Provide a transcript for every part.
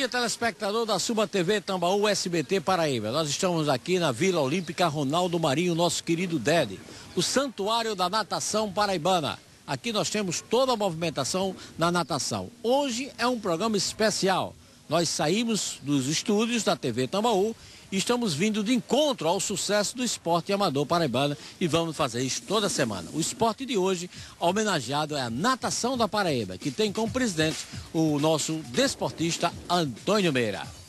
Dia, telespectador da Suba TV Tambaú SBT Paraíba. Nós estamos aqui na Vila Olímpica Ronaldo Marinho, nosso querido Dede, o santuário da natação paraibana. Aqui nós temos toda a movimentação na natação. Hoje é um programa especial. Nós saímos dos estúdios da TV Tambaú estamos vindo de encontro ao sucesso do esporte amador paraibano e vamos fazer isso toda semana. O esporte de hoje, homenageado é a natação da Paraíba, que tem como presidente o nosso desportista Antônio Meira.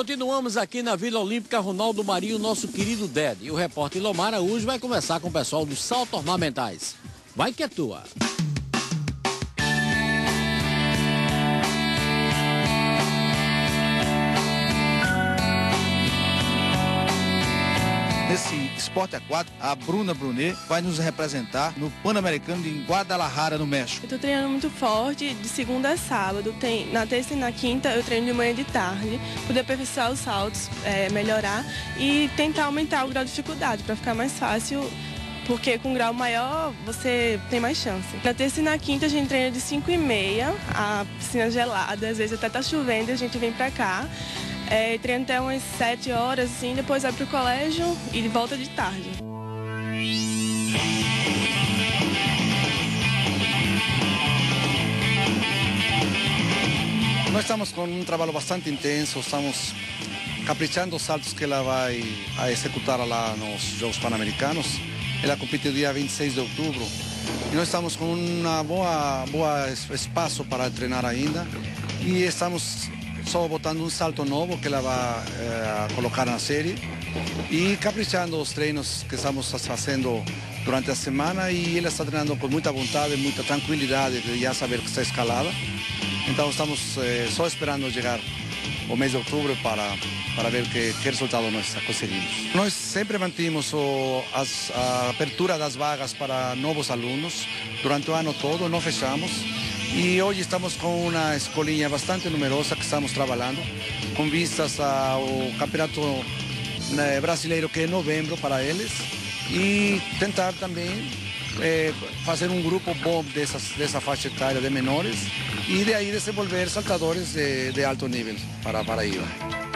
Continuamos aqui na Vila Olímpica Ronaldo Marinho, nosso querido Ded. E o repórter Lomar Araújo vai conversar com o pessoal dos saltos ornamentais. Vai que é tua! Nesse esporte aquático, a Bruna Brunet vai nos representar no Pan-Americano de Guadalajara, no México. Eu tô treinando muito forte, de segunda a sábado. Tem, na terça e na quinta eu treino de manhã e de tarde, poder aperfeiçoar os saltos, é, melhorar e tentar aumentar o grau de dificuldade para ficar mais fácil porque com grau maior você tem mais chance. Na terça e na quinta a gente treina de 5 e meia, a piscina gelada, às vezes até tá chovendo e a gente vem pra cá. É, treino até umas 7 horas, assim, depois vai pro colégio e volta de tarde. Nós estamos com um trabalho bastante intenso, estamos caprichando os saltos que ela vai executar lá nos Jogos Pan-Americanos. Ela compete dia 26 de outubro e nós estamos com uma boa, boa espaço para treinar ainda e estamos só botando um salto novo que ela vai eh, colocar na série e caprichando os treinos que estamos fazendo durante a semana e ela está treinando com muita vontade, muita tranquilidade de já saber que está escalada. Então estamos eh, só esperando chegar o mês de outubro para, para ver que, que resultado nós conseguimos. Nós sempre mantemos o, as, a abertura das vagas para novos alunos durante o ano todo, não fechamos. E hoje estamos com uma escolinha bastante numerosa que estamos trabalhando, com vistas ao campeonato né, brasileiro que é em novembro para eles e tentar também eh, fazer um grupo bom dessas, dessa faixa etária de menores e de aí desenvolver saltadores de, de alto nível para Paraíba.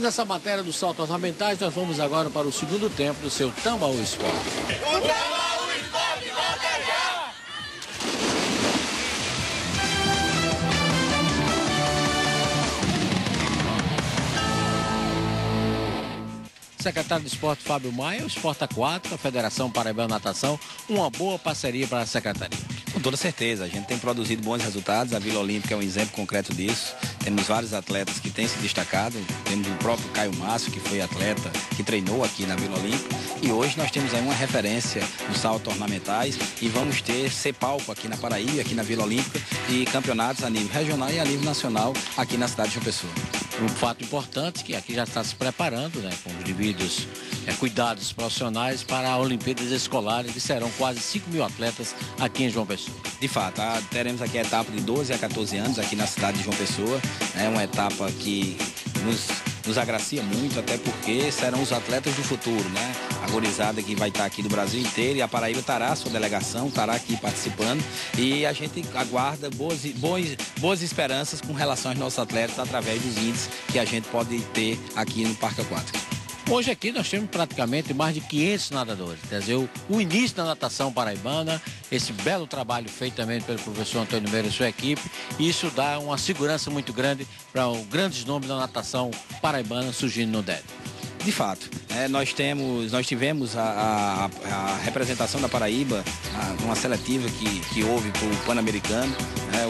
Após essa matéria dos saltos ornamentais, nós vamos agora para o segundo tempo do seu Tambaú Esporte. Secretário de Esporte Fábio Maia, o Esporte Aquático, a Federação Paraibana Natação, uma boa parceria para a Secretaria. Com toda certeza, a gente tem produzido bons resultados, a Vila Olímpica é um exemplo concreto disso. Temos vários atletas que têm se destacado, temos o próprio Caio Márcio, que foi atleta, que treinou aqui na Vila Olímpica, e hoje nós temos aí uma referência nos saltos ornamentais e vamos ter ser palco aqui na Paraíba, aqui na Vila Olímpica, e campeonatos a nível regional e a nível nacional aqui na cidade de João Pessoa. Um fato importante que aqui já está se preparando, né, com os devidos é, cuidados profissionais para Olimpíadas Escolares, que serão quase 5 mil atletas aqui em João Pessoa. De fato, a, teremos aqui a etapa de 12 a 14 anos aqui na cidade de João Pessoa. É uma etapa que nos, nos agracia muito, até porque serão os atletas do futuro, né? A gorizada que vai estar aqui do Brasil inteiro e a Paraíba estará sua delegação, estará aqui participando e a gente aguarda boas, boas, boas esperanças com relação aos nossos atletas através dos índices que a gente pode ter aqui no Parque Aquático. Hoje aqui nós temos praticamente mais de 500 nadadores. Quer dizer, o, início da natação paraibana, esse belo trabalho feito também pelo professor Antônio Meira e sua equipe, isso dá uma segurança muito grande para os grandes nomes da natação paraibana surgindo no DED. De fato, é, nós temos, nós tivemos a, a, a representação da Paraíba, a, uma seletiva que, que houve para o Pan-Americano, né,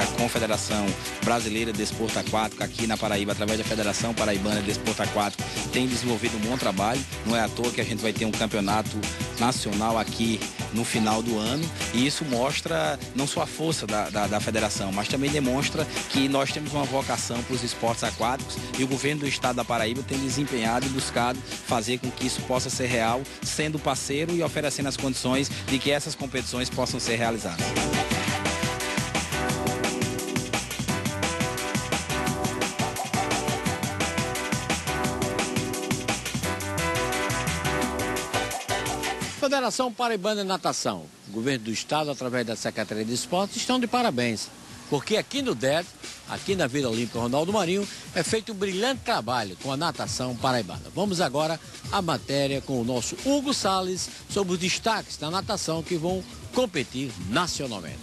a Confederação Brasileira de Desporto Aquático aqui na Paraíba, através da Federação Paraibana de Desporto Aquático, tem desenvolvido um bom trabalho. Não é à toa que a gente vai ter um campeonato nacional aqui no final do ano e isso mostra não só a força da, da, da federação, mas também demonstra que nós temos uma vocação para os esportes aquáticos e o governo do estado da Paraíba tem desempenhado e buscado fazer com que isso possa ser real, sendo parceiro e oferecendo as condições de que essas competições possam ser realizadas. Confederação Paraibana de Natação, o governo do estado, através da Secretaria de Esportes, estão de parabéns. Porque aqui no DED, aqui na Vila Olímpica Ronaldo Marinho, é feito um brilhante trabalho com a natação paraibana. Vamos agora à matéria com o nosso Hugo Sales sobre os destaques da natação que vão competir nacionalmente.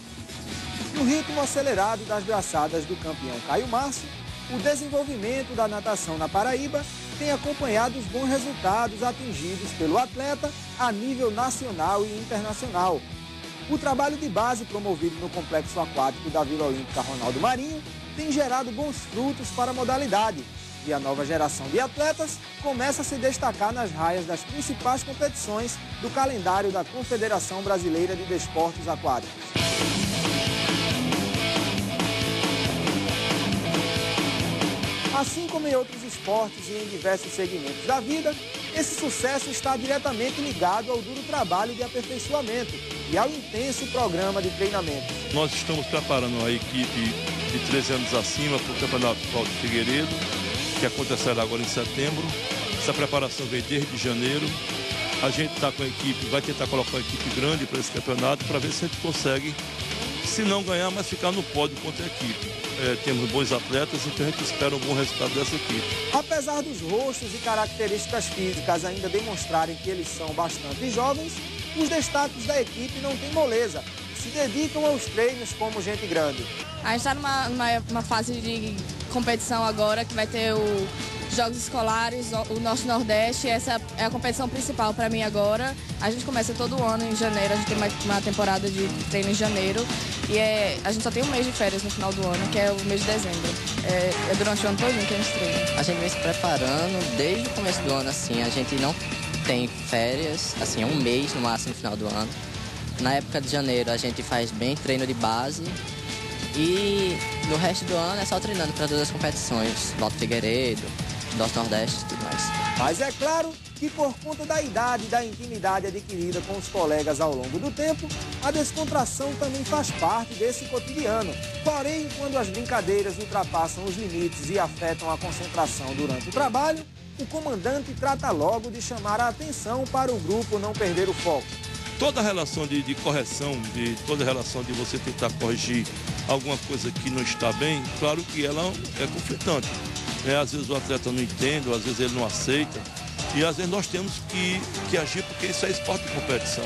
No ritmo acelerado das braçadas do campeão Caio Márcio, o desenvolvimento da natação na Paraíba tem acompanhado os bons resultados atingidos pelo atleta a nível nacional e internacional. O trabalho de base promovido no complexo aquático da Vila Olímpica Ronaldo Marinho tem gerado bons frutos para a modalidade e a nova geração de atletas começa a se destacar nas raias das principais competições do calendário da Confederação Brasileira de Desportos Aquáticos. Assim como em outros esportes e em diversos segmentos da vida, esse sucesso está diretamente ligado ao duro trabalho de aperfeiçoamento e ao intenso programa de treinamento. Nós estamos preparando a equipe de 13 anos acima para o Campeonato Paulo de Figueiredo, que acontecerá agora em setembro. Essa preparação veio desde janeiro. A gente está com a equipe, vai tentar colocar uma equipe grande para esse campeonato para ver se a gente consegue, se não ganhar, mas ficar no pódio contra a equipe é, temos bons atletas, então a gente espera um bom resultado dessa equipe. Apesar dos rostos e características físicas ainda demonstrarem que eles são bastante jovens, os destaques da equipe não têm moleza. Se dedicam aos treinos como gente grande. A gente está numa, numa fase de competição agora que vai ter o Jogos Escolares, o Norte Nordeste. Essa é a competição principal para mim agora. A gente começa todo ano em janeiro, a gente tem uma, uma temporada de treino em janeiro. E é, a gente só tem um mês de férias no final do ano, que é o mês de dezembro. É, é durante o ano todo que a gente treina. A gente vem se preparando desde o começo do ano, assim. A gente não tem férias, assim, um mês no máximo no final do ano. Na época de janeiro a gente faz bem treino de base e no resto do ano é só treinando para todas as competições, Loto Figueiredo, Norte Nordeste e tudo mais. Mas é claro que por conta da idade e da intimidade adquirida com os colegas ao longo do tempo, a descontração também faz parte desse cotidiano. Porém, quando as brincadeiras ultrapassam os limites e afetam a concentração durante o trabalho, o comandante trata logo de chamar a atenção para o grupo não perder o foco. Toda relação de, de correção, de toda relação de você tentar corrigir alguma coisa que não está bem, claro que ela é conflitante. É, às vezes o atleta não entende, às vezes ele não aceita. E às vezes nós temos que, que agir porque isso é esporte de competição.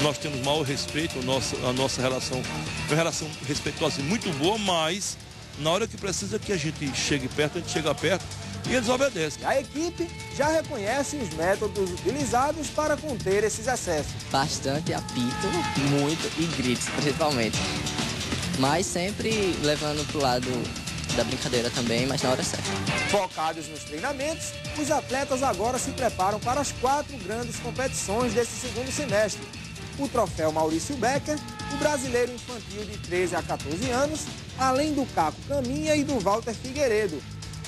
Nós temos maior respeito, a nossa, a nossa relação é uma relação respeitosa e muito boa, mas na hora que precisa que a gente chegue perto, a gente chega perto e eles obedecem. A equipe já reconhece os métodos utilizados para conter esses excessos. Bastante apito, muito e gritos, principalmente. Mas sempre levando para o lado da brincadeira também, mas na hora certa. Focados nos treinamentos, os atletas agora se preparam para as quatro grandes competições desse segundo semestre. O troféu Maurício Becker, o brasileiro infantil de 13 a 14 anos, além do Caco Caminha e do Walter Figueiredo.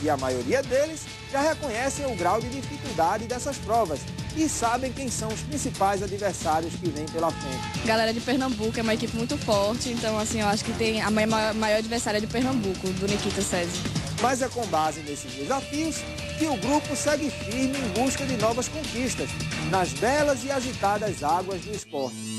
E a maioria deles já reconhecem o grau de dificuldade dessas provas e sabem quem são os principais adversários que vêm pela frente. Galera de Pernambuco é uma equipe muito forte, então assim, eu acho que tem a maior, maior adversária de Pernambuco, do Nikita César. Mas é com base nesses desafios que o grupo segue firme em busca de novas conquistas nas belas e agitadas águas do esporte.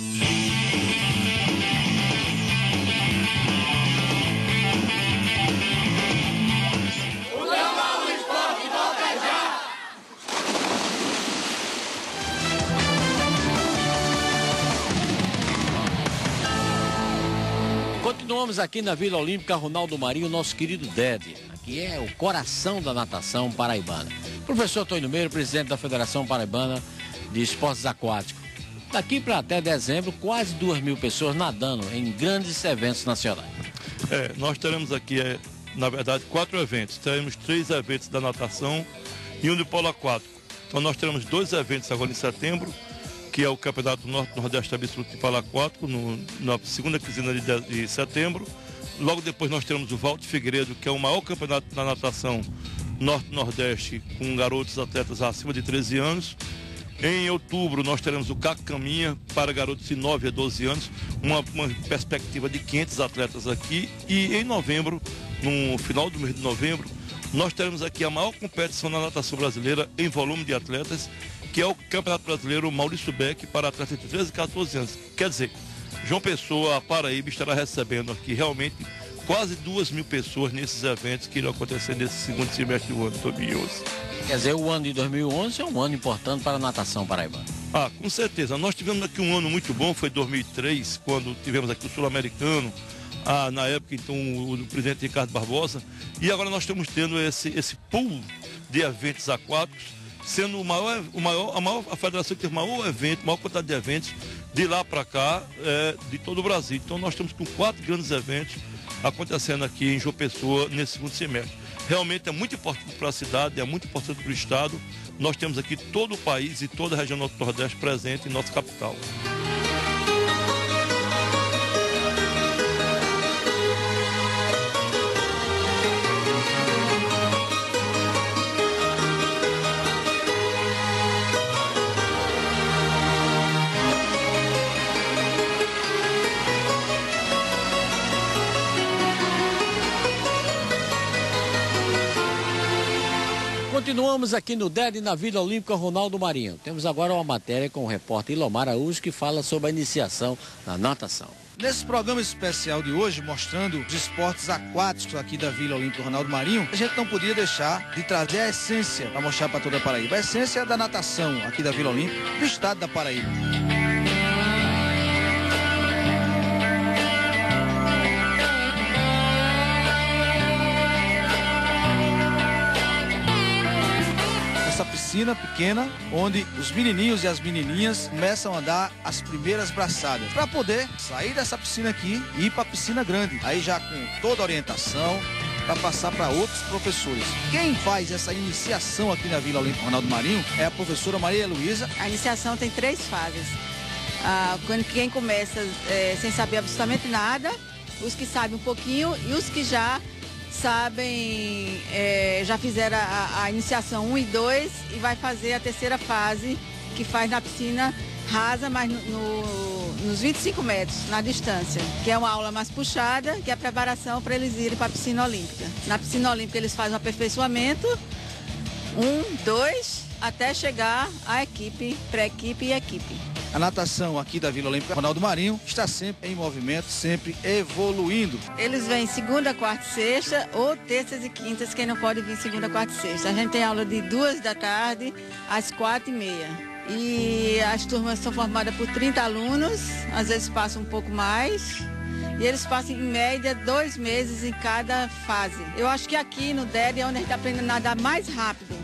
Continuamos aqui na Vila Olímpica Ronaldo Marinho, nosso querido Dede. Aqui é o coração da natação paraibana. Professor Antônio Meiro, presidente da Federação Paraibana de Esportes Aquáticos. Daqui para até dezembro, quase duas mil pessoas nadando em grandes eventos nacionais. É, nós teremos aqui, é, na verdade, quatro eventos. Teremos três eventos da natação e um de polo aquático. Então nós teremos dois eventos agora em setembro que é o Campeonato Norte-Nordeste Absoluto de Polo Aquático, no, na segunda quinzena de, de, setembro. Logo depois nós teremos o Valdo Figueiredo, que é o maior campeonato da natação Norte-Nordeste, com garotos atletas acima de 13 anos. Em outubro nós teremos o CAC Caminha para garotos de 9 a 12 anos, uma, uma perspectiva de 500 atletas aqui. E em novembro, no final do mês de novembro, nós teremos aqui a maior competição na natação brasileira em volume de atletas, que é o Campeonato Brasileiro Maurício Beck para atletas de 13 e 14 anos. Quer dizer, João Pessoa, Paraíba, estará recebendo aqui realmente quase duas mil pessoas nesses eventos que irão acontecer nesse segundo semestre do ano 2011. Quer dizer, o ano de 2011 é um ano importante para a natação paraibana. Ah, com certeza. Nós tivemos aqui um ano muito bom, foi 2003, quando tivemos aqui o Sul-Americano, ah, na época, então, o, o, presidente Ricardo Barbosa. E agora nós estamos tendo esse, esse pool de eventos aquáticos, sendo o maior, o maior, a, maior, a federação que teve o maior evento, maior quantidade de eventos de lá para cá, é, de todo o Brasil. Então nós estamos com quatro grandes eventos acontecendo aqui em João Pessoa nesse segundo semestre. Realmente é muito importante para a cidade, é muito importante para o Estado. Nós temos aqui todo o país e toda a região do Nordeste presente em nossa capital. Continuamos aqui no DED na Vila Olímpica Ronaldo Marinho. Temos agora uma matéria com o repórter Ilomar Araújo que fala sobre a iniciação na natação. Nesse programa especial de hoje, mostrando os esportes aquáticos aqui da Vila Olímpica Ronaldo Marinho, a gente não podia deixar de trazer a essência para mostrar para toda a Paraíba. A essência da natação aqui da Vila Olímpica, do estado da Paraíba. Pequena, onde os menininhos e as menininhas começam a dar as primeiras braçadas, para poder sair dessa piscina aqui e ir para a piscina grande. Aí já com toda a orientação, para passar para outros professores. Quem faz essa iniciação aqui na Vila Olímpica Ronaldo Marinho é a professora Maria Luísa. A iniciação tem três fases. Ah, quando quem começa é, sem saber absolutamente nada, os que sabem um pouquinho e os que já sabem, é, já fizeram a, a, iniciação 1 e 2 e vai fazer a terceira fase, que faz na piscina rasa, mas no, no, nos 25 metros, na distância, que é uma aula mais puxada, que é a preparação para eles irem para a piscina olímpica. Na piscina olímpica eles fazem um aperfeiçoamento, um, dois, até chegar à equipe, pré-equipe e equipe. A natação aqui da Vila Olímpica Ronaldo Marinho está sempre em movimento, sempre evoluindo. Eles vêm segunda, quarta e sexta ou terças e quintas, quem não pode vir segunda, quarta e sexta. A gente tem aula de duas da tarde às quatro e meia. E as turmas são formadas por 30 alunos, às vezes passam um pouco mais. E eles passam em média dois meses em cada fase. Eu acho que aqui no DED é onde a gente está aprendendo a nadar mais rápido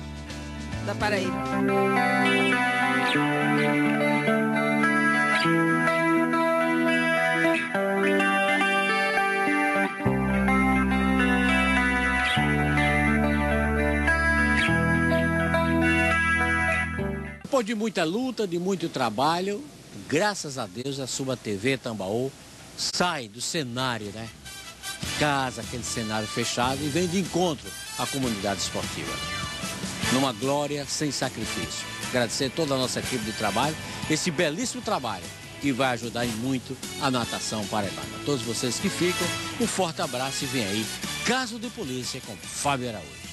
da Paraíba. Depois de muita luta, de muito trabalho, graças a Deus a sua TV Tambaú sai do cenário, né? Casa, aquele cenário fechado e vem de encontro à comunidade esportiva. Numa glória sem sacrifício. Agradecer toda a nossa equipe de trabalho, esse belíssimo trabalho que vai ajudar em muito a natação paraibana. Todos vocês que ficam, um forte abraço e vem aí Caso de Polícia com Fábio Araújo.